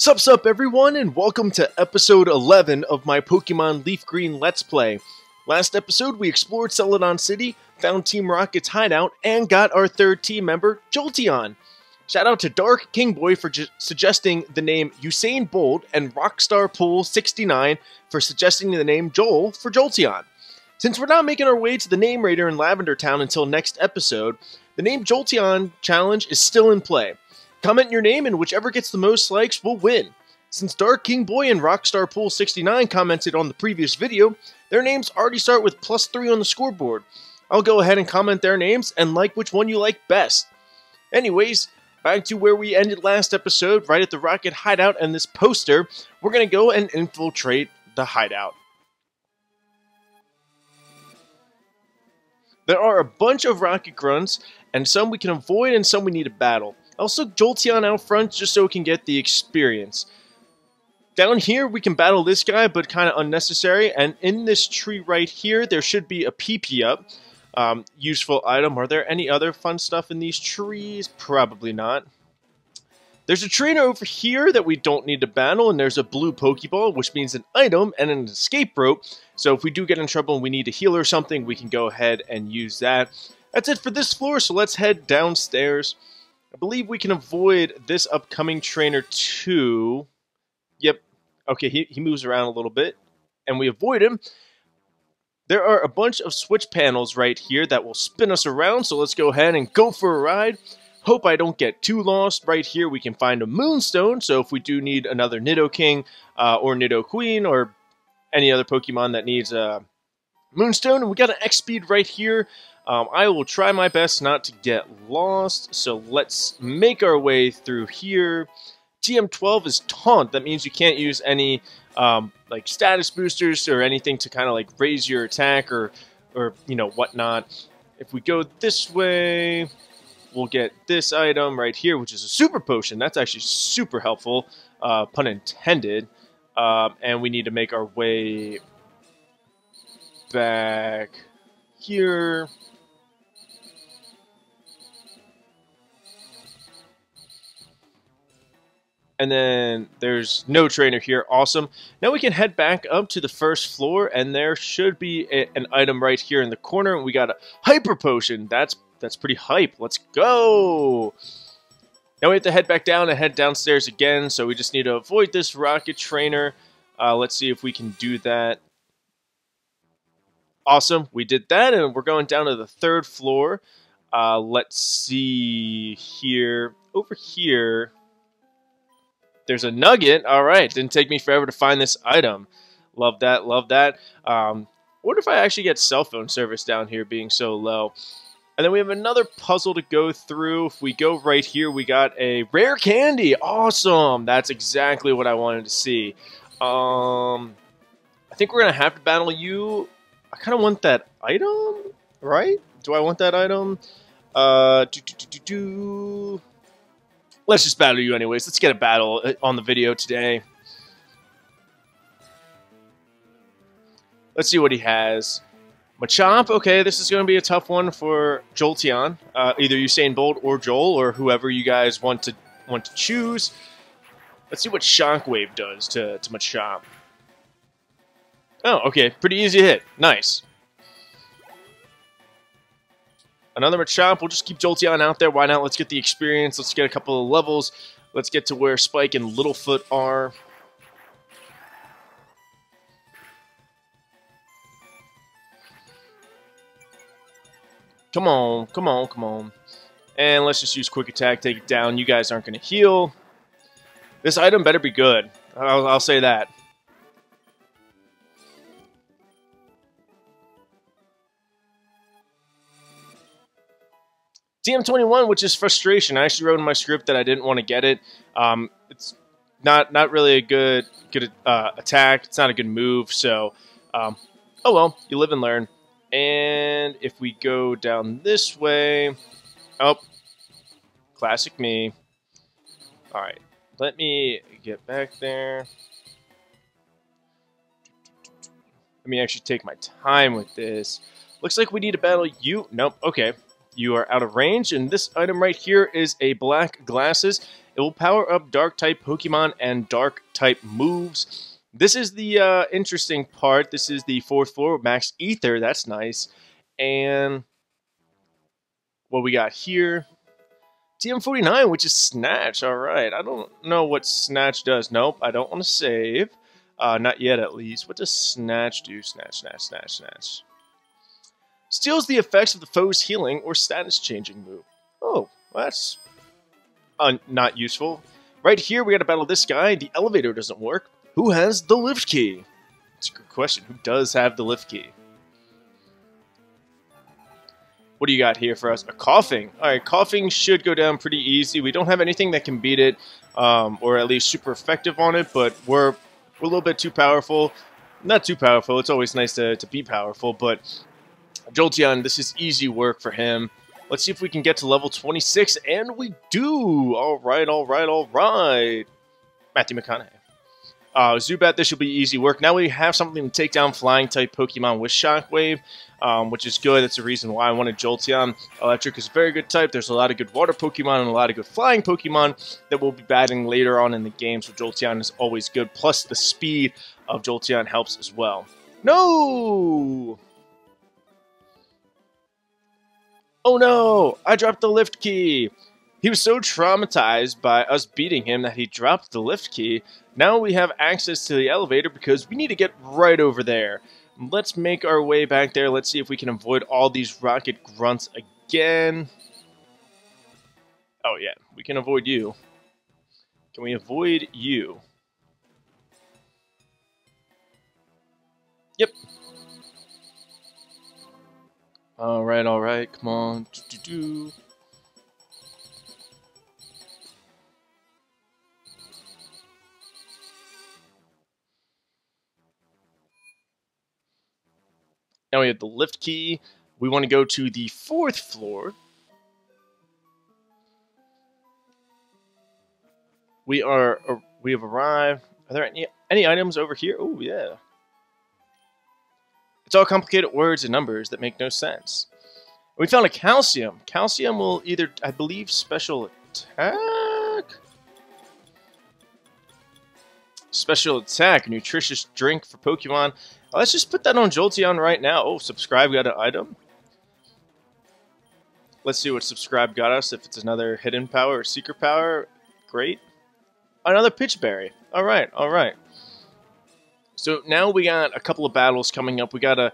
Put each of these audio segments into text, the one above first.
Sup sup everyone and welcome to episode 11 of my Pokemon Leaf Green Let's Play. Last episode we explored Celadon City, found Team Rocket's hideout, and got our third team member, Jolteon. Shout out to Dark Kingboy for suggesting the name Usain Bolt and Rockstar Pool 69 for suggesting the name Joel for Jolteon. Since we're not making our way to the name rater in Lavender Town until next episode, the name Jolteon challenge is still in play. Comment your name and whichever gets the most likes will win. Since Dark King Boy and Rockstar Pool 69 commented on the previous video, their names already start with plus 3 on the scoreboard. I'll go ahead and comment their names and like which one you like best. Anyways, back to where we ended last episode, right at the Rocket Hideout and this poster, we're going to go and infiltrate the hideout. There are a bunch of Rocket Grunts, and some we can avoid and some we need to battle. Also, Jolteon out front just so we can get the experience. Down here, we can battle this guy, but kind of unnecessary. And in this tree right here, there should be a PP Up. Um, useful item. Are there any other fun stuff in these trees? Probably not. There's a trainer over here that we don't need to battle, and there's a blue Pokeball, which means an item and an escape rope. So if we do get in trouble and we need to heal or something, we can go ahead and use that. That's it for this floor, so let's head downstairs. I believe we can avoid this upcoming trainer too. Yep. Okay, he, he moves around a little bit, and we avoid him. There are a bunch of switch panels right here that will spin us around, so let's go ahead and go for a ride. Hope I don't get too lost. Right here we can find a Moonstone, so if we do need another Nidoking uh, or Nidoqueen or any other Pokemon that needs a Moonstone, we got an X-Speed right here. Um, I will try my best not to get lost, so let's make our way through here. TM12 is taunt. That means you can't use any um, like status boosters or anything to kind of like raise your attack or or you know whatnot. If we go this way, we'll get this item right here, which is a super potion. That's actually super helpful, uh, pun intended. Um, and we need to make our way back here. And then there's no trainer here. Awesome. Now we can head back up to the first floor, and there should be a, an item right here in the corner. We got a hyper potion. That's that's pretty hype. Let's go. Now we have to head back down and head downstairs again. So we just need to avoid this rocket trainer. Uh, let's see if we can do that. Awesome. We did that, and we're going down to the third floor. Uh, let's see here. Over here, there's a nugget. All right, didn't take me forever to find this item. Love that, love that. Um, what if I actually get cell phone service down here being so low? And then we have another puzzle to go through. If we go right here, we got a rare candy. Awesome. That's exactly what I wanted to see. Um, I think we're going to have to battle you. I kind of want that item, right? Do I want that item? Uh, do, do, do, do, do let's just battle you anyways. Let's get a battle uh, on the video today. Let's see what he has. Machamp, okay, this is going to be a tough one for Jolteon. Uh, either Usain Bolt or Joel, or whoever you guys want to want to choose. Let's see what Shockwave does to, to Machamp. Oh, okay, pretty easy hit. Nice. Another Machamp. We'll just keep Jolteon out there. Why not? Let's get the experience. Let's get a couple of levels. Let's get to where Spike and Littlefoot are. Come on, come on, come on. And let's just use Quick Attack, take it down. You guys aren't going to heal. This item better be good. I'll, I'll say that. TM21, which is frustration. I actually wrote in my script that I didn't want to get it. Um, it's not not really a good good uh, attack. It's not a good move. So, um, oh well, you live and learn. And if we go down this way, oh, classic me. All right, let me get back there. Let me actually take my time with this. Looks like we need to battle you. Nope. Okay you are out of range. And this item right here is a black glasses. It will power up Dark-type Pokemon and Dark-type moves. This is the uh, interesting part. This is the fourth floor, Max Ether. That's nice. And what we got here... TM49, which is Snatch. All right. I don't know what Snatch does. Nope, I don't want to save. Uh, not yet, at least. What does Snatch do? Snatch, Snatch, Snatch, Snatch. Steals the effects of the foe's healing or status changing move. Oh, that's uh, not useful. Right here, we got to battle this guy. The elevator doesn't work. Who has the lift key? It's a good question. Who does have the lift key? What do you got here for us? A Koffing. All right, Koffing should go down pretty easy. We don't have anything that can beat it, um, or at least super effective on it, but we're, we're a little bit too powerful. Not too powerful. It's always nice to, to be powerful, but Jolteon, this is easy work for him. Let's see if we can get to level 26, and we do! All right, all right, all right. Matthew McConaughey. Uh, Zubat, this should be easy work. Now we have something to take down flying-type Pokemon with Shockwave, um, which is good. That's the reason why I wanted Jolteon. Electric is a very good type. There's a lot of good water Pokemon and a lot of good flying Pokemon that we'll be battling later on in the game, so Jolteon is always good. Plus, the speed of Jolteon helps as well. No! Oh no! I dropped the lift key! He was so traumatized by us beating him that he dropped the lift key. Now we have access to the elevator because we need to get right over there. Let's make our way back there. Let's see if we can avoid all these rocket grunts again. Oh yeah, we can avoid you. Can we avoid you? Yep. Alright, alright, come on. Do, do. Now we have the lift key. We want to go to the fourth floor. We are we have arrived. Are there any any items over here? Oh yeah. It's all complicated words and numbers that make no sense. We found a calcium. Calcium will either, I believe, special attack. Special attack, nutritious drink for Pokemon. Let's just put that on Jolteon right now. Oh, subscribe got an item. Let's see what subscribe got us. If it's another hidden power or secret power, great. Another pitch berry. All right, all right. So now we got a couple of battles coming up. We got to,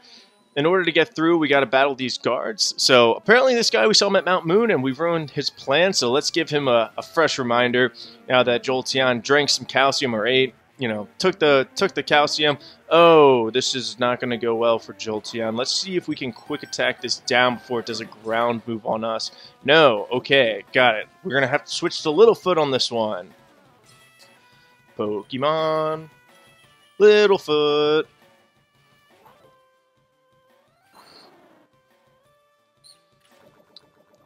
in order to get through, we got to battle these guards. So apparently this guy we saw him at Mount Moon and we've ruined his plan. So let's give him a, a fresh reminder now that Jolteon drank some calcium or ate you know, took the took the calcium. Oh, this is not going to go well for Jolteon. Let's see if we can quick attack this down before it does a ground move on us. No, okay, got it. We're going to have to switch to Littlefoot on this one. Pokemon, Littlefoot.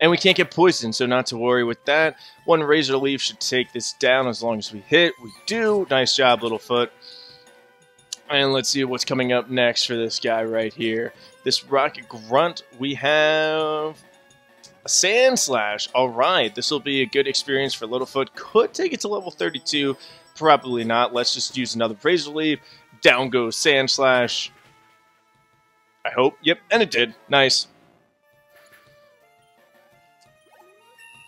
And we can't get poisoned, so not to worry with that. One Razor Leaf should take this down as long as we hit. We do. Nice job, Littlefoot. And let's see what's coming up next for this guy right here. This Rocket Grunt, we have a Sandslash. All right, this will be a good experience for Littlefoot. Could take it to level 32. Probably not. Let's just use another Razor Leaf. Down goes Sandslash. I hope. Yep, and it did. Nice.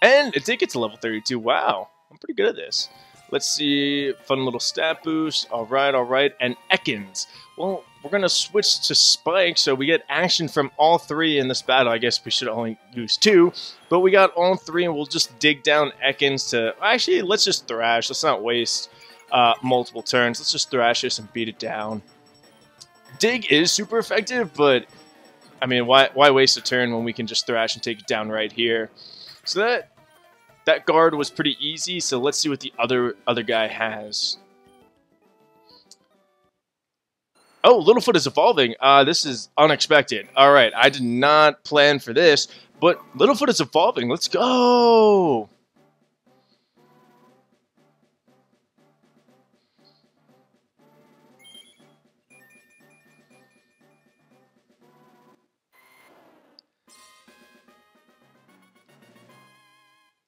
And it did get to level 32. Wow, I'm pretty good at this. Let's see, fun little stat boost. All right, all right. And Ekans. Well, we're going to switch to Spike, so we get action from all three in this battle. I guess we should only use two, but we got all three, and we'll just dig down Ekans to... Actually, let's just Thrash. Let's not waste uh, multiple turns. Let's just Thrash this and beat it down. Dig is super effective, but... I mean, why, why waste a turn when we can just Thrash and take it down right here? So that that guard was pretty easy, so let's see what the other other guy has. Oh, Littlefoot is evolving. Uh, this is unexpected. All right, I did not plan for this, but Littlefoot is evolving. Let's go!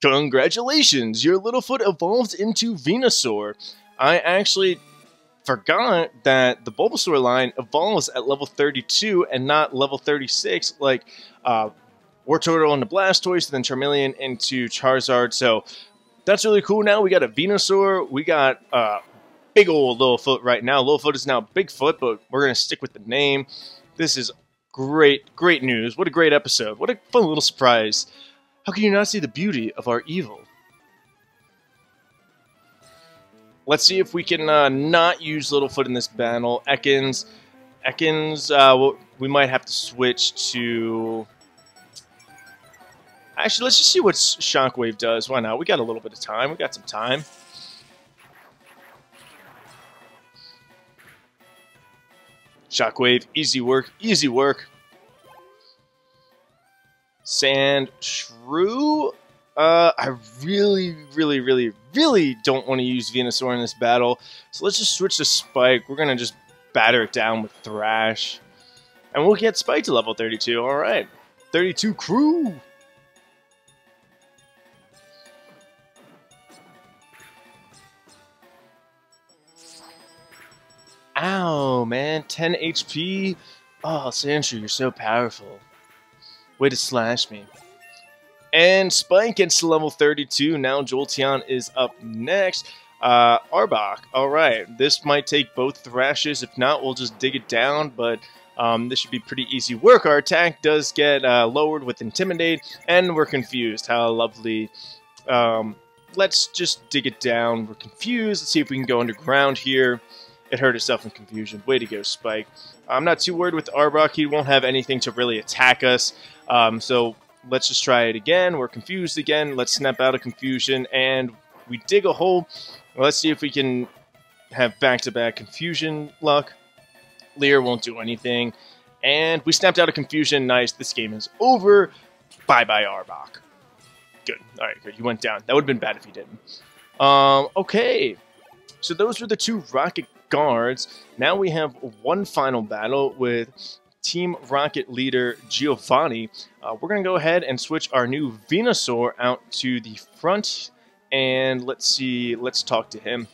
Congratulations, your Littlefoot evolved into Venusaur. I actually forgot that the Bulbasaur line evolves at level 32 and not level 36 like uh, Wartortle into Blastoise, then Charmeleon into Charizard. So that's really cool. Now we got a Venusaur. We got uh, big old Littlefoot right now. Littlefoot is now Bigfoot, but we're going to stick with the name. This is great, great news. What a great episode. What a fun little surprise. How can you not see the beauty of our evil? Let's see if we can uh, not use Littlefoot in this battle. Ekans, Ekans, uh, we might have to switch to... Actually, let's just see what Shockwave does. Why not? We got a little bit of time. We got some time. Shockwave, easy work, easy work. Sandshrew. Uh, I really, really, really, really don't want to use Venusaur in this battle. So let's just switch to Spike. We're going to just batter it down with Thrash. And we'll get Spike to level 32. All right. 32 crew. Ow, man. 10 HP. Oh, Sandshrew, you're so powerful. Way to slash me. And Spike gets to level 32. Now Jolteon is up next. Uh, Arbok. All right. This might take both Thrashes. If not, we'll just dig it down. But um, this should be pretty easy work. Our attack does get uh, lowered with Intimidate. And we're confused. How lovely. Um, let's just dig it down. We're confused. Let's see if we can go underground here. It hurt itself in confusion. Way to go, Spike. I'm not too worried with Arbok. He won't have anything to really attack us. Um, so let's just try it again. We're confused again. Let's snap out of confusion, and we dig a hole. Let's see if we can have back-to-back -back confusion luck. Leer won't do anything. And we snapped out of confusion. Nice. This game is over. Bye-bye, Arbok. Good. All right, good. He went down. That would have been bad if he didn't. Um, okay. So those were the two Rocket guards. Now we have one final battle with Team Rocket leader Giovanni. Uh, we're going to go ahead and switch our new Venusaur out to the front. And let's see, let's talk to him.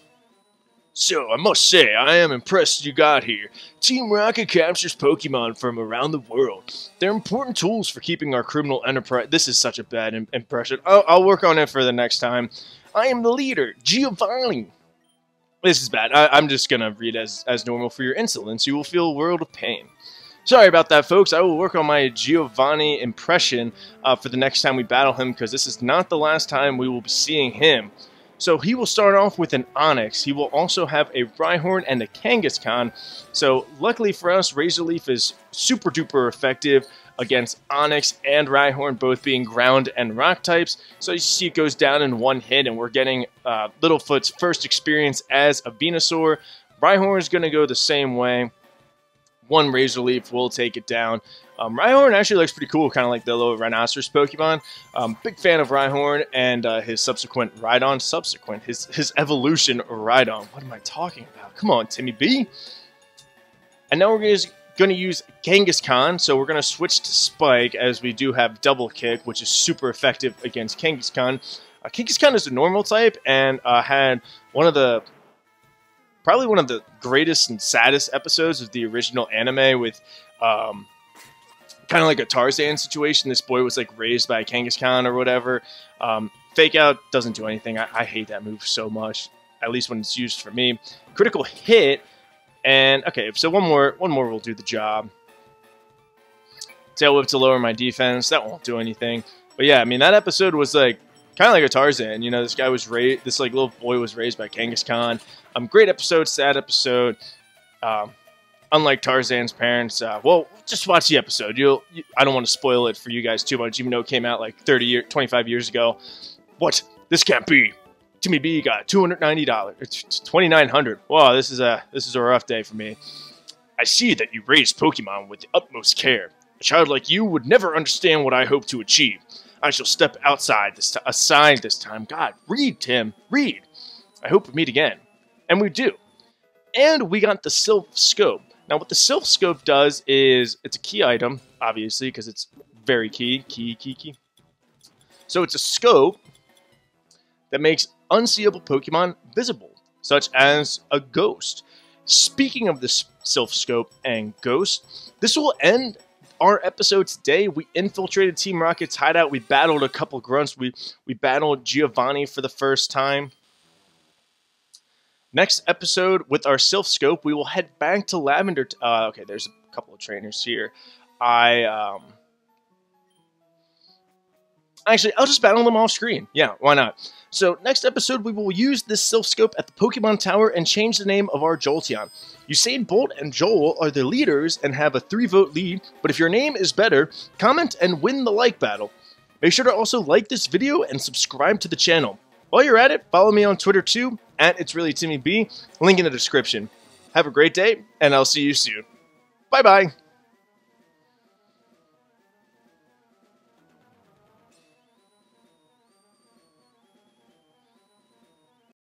So, I must say, I am impressed you got here. Team Rocket captures Pokemon from around the world. They're important tools for keeping our criminal enterprise... This is such a bad impression. I'll, I'll work on it for the next time. I am the leader, Giovanni. This is bad. I, am just to read as, as normal for your insolence. You will feel a world of pain. Sorry about that, folks. I will work on my Giovanni impression uh, for the next time we battle him, because this is not the last time we will be seeing him. So he will start off with an Onix. He will also have a Rhyhorn and a Kangaskhan. So luckily for us, Razor Leaf is super duper effective against Onix and Rhyhorn, both being ground and rock types. So you see it goes down in one hit, and we're getting uh, Littlefoot's first experience as a Venusaur. Rhyhorn is going to go the same way. One Razor Leaf will take it down. Um, Rhyhorn actually looks pretty cool, kind of like the little Rhinoceros Pokemon. Um, big fan of Rhyhorn and uh, his subsequent Rhydon, subsequent, his, his evolution Rhydon. What am I talking about? Come on, Timmy B. And now we're going to going to use Kangaskhan, so we're going to switch to Spike as we do have Double Kick, which is super effective against Kangaskhan. Uh, Kangaskhan is a normal type and uh, had one of the probably one of the greatest and saddest episodes of the original anime with um, kind of like a Tarzan situation. This boy was like raised by Kangaskhan or whatever. Um, fake out doesn't do anything. I, I hate that move so much, at least when it's used for me. Critical hit and okay, so one more, one more will do the job. Tail whip to lower my defense. That won't do anything. But yeah, I mean that episode was like kind of like a Tarzan. You know, this guy was raised. This like little boy was raised by Kangaskhan. Um, great episode, sad episode. Um, unlike Tarzan's parents. Uh, well, just watch the episode. You'll. You, I don't want to spoil it for you guys too much, even though it came out like 30 year, 25 years ago. What? This can't be. Timmy B got two hundred ninety dollars, twenty nine hundred. Wow, this is a this is a rough day for me. I see that you raise Pokemon with the utmost care. A child like you would never understand what I hope to achieve. I shall step outside this aside this time. God, read, Tim, read. I hope we meet again, and we do. And we got the Silph Scope. Now, what the Silph Scope does is it's a key item, obviously, because it's very key, key, key, key. So it's a scope that makes unseeable Pokemon visible, such as a ghost. Speaking of this Silph Scope and Ghost, this will end our episode today. We infiltrated Team Rocket's hideout. We battled a couple grunts. We we battled Giovanni for the first time. Next episode with our Silph Scope, we will head back to Lavender. Uh, okay, there's a couple of trainers here. I um, actually I'll just battle them off screen. Yeah, why not? So next episode, we will use this Silph Scope at the Pokemon Tower and change the name of our Jolteon. Usain Bolt and Joel are the leaders and have a three vote lead, but if your name is better, comment and win the like battle. Make sure to also like this video and subscribe to the channel. While you're at it, follow me on Twitter too, at It's Really Timmy B, link in the description. Have a great day, and I'll see you soon. Bye bye.